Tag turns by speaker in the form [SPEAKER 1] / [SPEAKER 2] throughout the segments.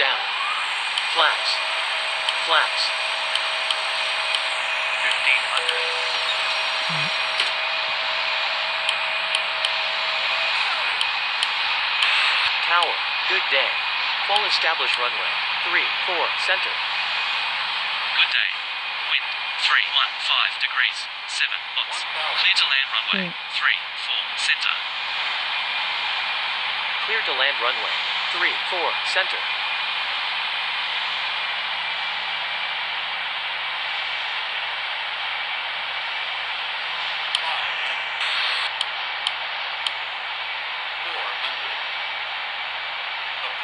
[SPEAKER 1] down. Flaps. Flaps.
[SPEAKER 2] 1500.
[SPEAKER 1] Tower. Good day. Full established runway. 3, 4, center.
[SPEAKER 3] Good day. Wind 315 degrees 7 knots. Clear to land runway hmm. 3 4 center.
[SPEAKER 1] Clear to land runway. 3, 4, center.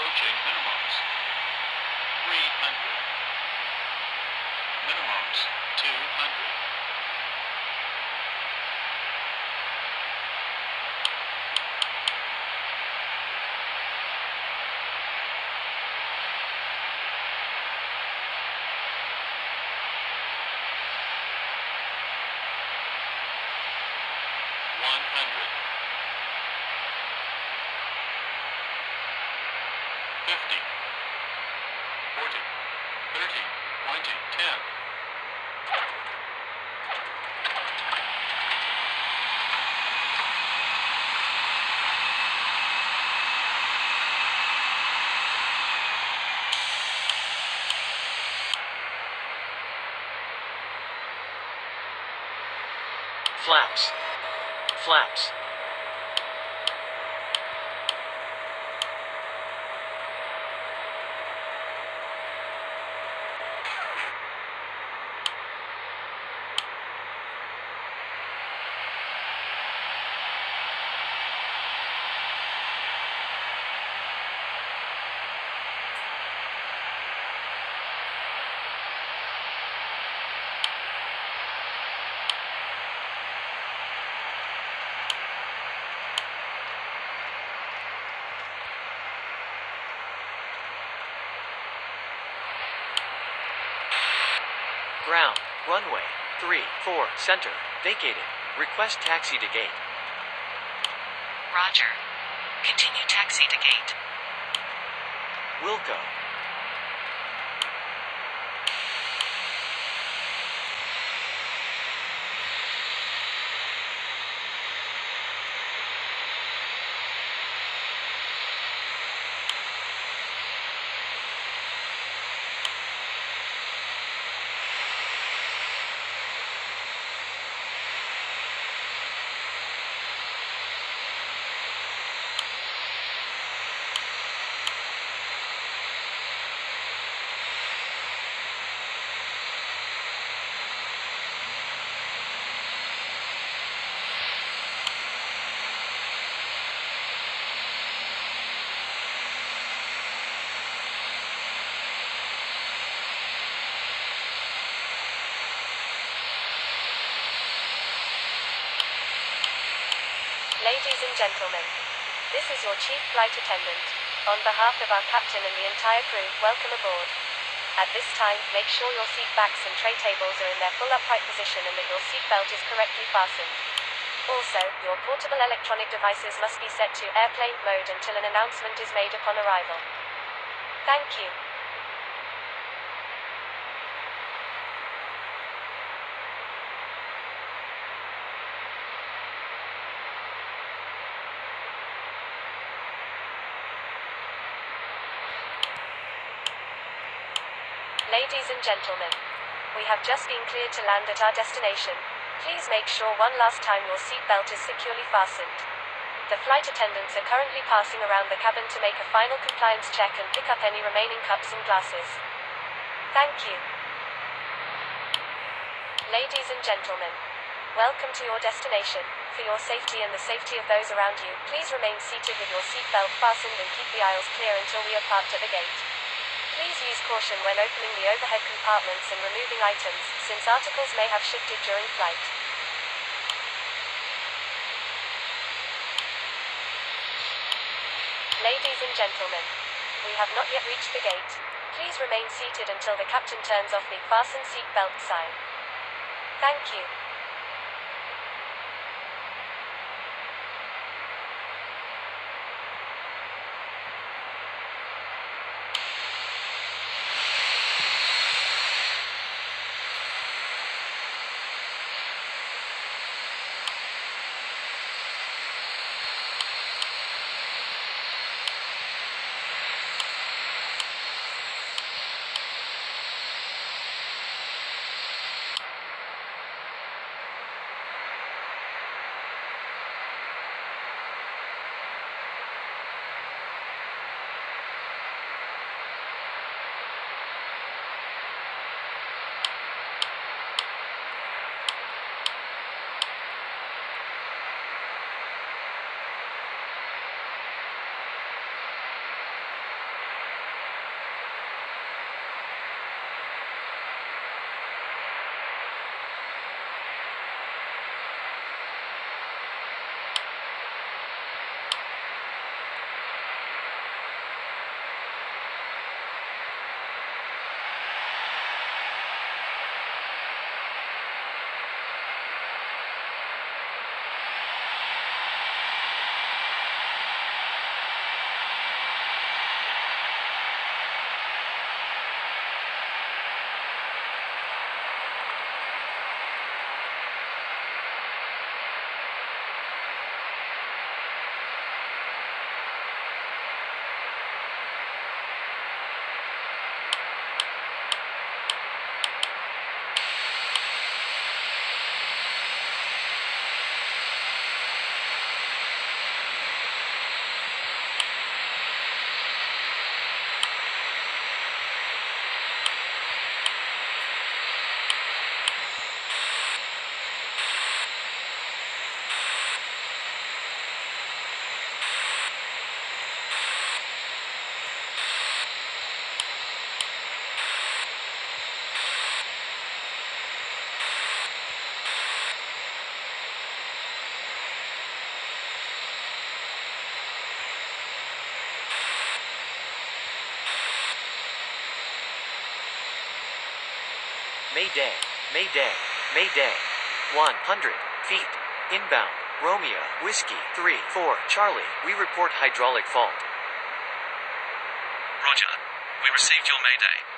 [SPEAKER 2] approaching minimums. 300. Minimums, 200.
[SPEAKER 1] Flaps. Flaps. Ground. Runway. 3, 4, center. Vacated. Request taxi to gate.
[SPEAKER 4] Roger. Continue taxi to gate.
[SPEAKER 1] Wilco.
[SPEAKER 5] Ladies and gentlemen, this is your chief flight attendant. On behalf of our captain and the entire crew, welcome aboard. At this time, make sure your seat backs and tray tables are in their full upright position and that your seat belt is correctly fastened. Also, your portable electronic devices must be set to airplane mode until an announcement is made upon arrival. Thank you. Ladies and gentlemen, we have just been cleared to land at our destination. Please make sure one last time your seatbelt is securely fastened. The flight attendants are currently passing around the cabin to make a final compliance check and pick up any remaining cups and glasses. Thank you. Ladies and gentlemen, welcome to your destination. For your safety and the safety of those around you, please remain seated with your seatbelt fastened and keep the aisles clear until we are parked at the gate. Please use caution when opening the overhead compartments and removing items, since articles may have shifted during flight. Ladies and gentlemen, we have not yet reached the gate. Please remain seated until the captain turns off the fasten seatbelt sign. Thank you.
[SPEAKER 1] Mayday. Mayday. Mayday. 100 feet. Inbound. Romeo. Whiskey. 3 4 Charlie. We report hydraulic fault.
[SPEAKER 3] Roger. We received your mayday.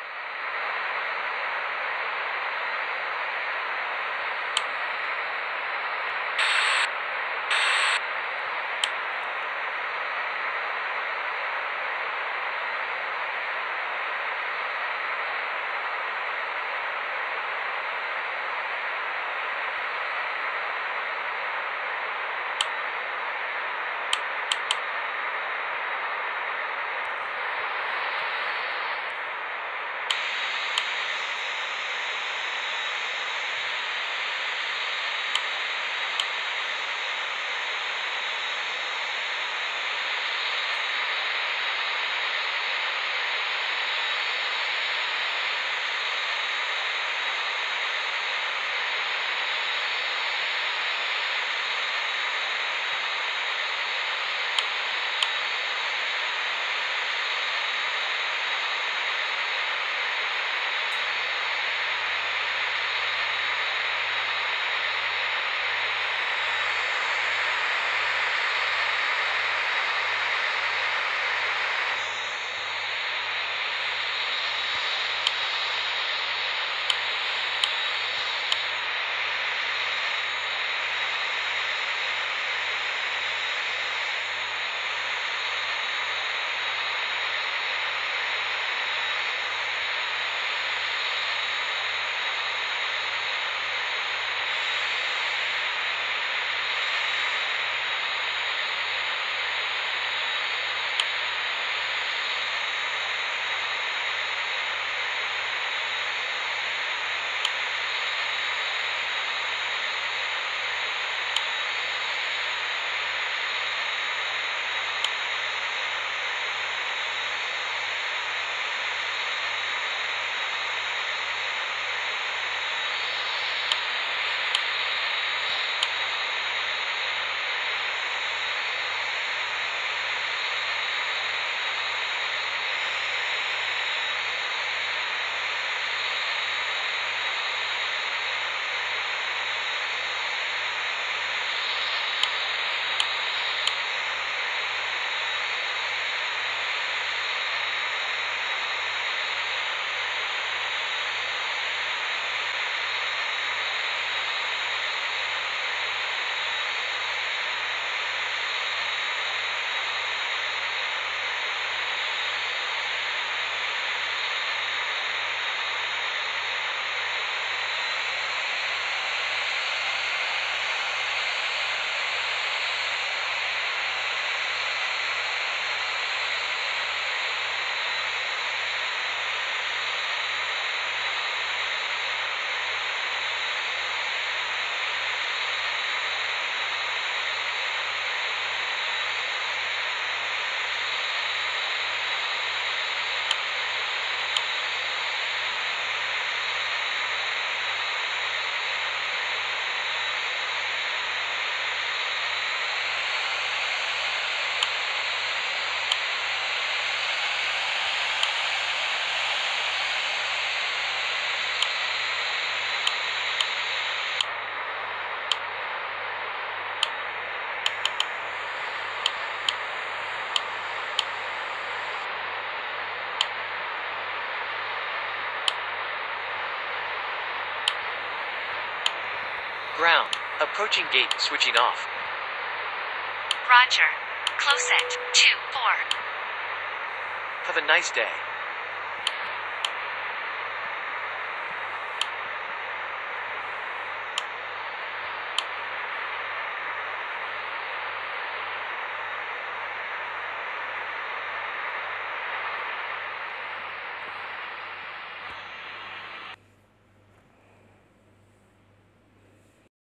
[SPEAKER 1] Ground. Approaching gate switching off.
[SPEAKER 4] Roger. Close it. 2 4.
[SPEAKER 1] Have a nice day.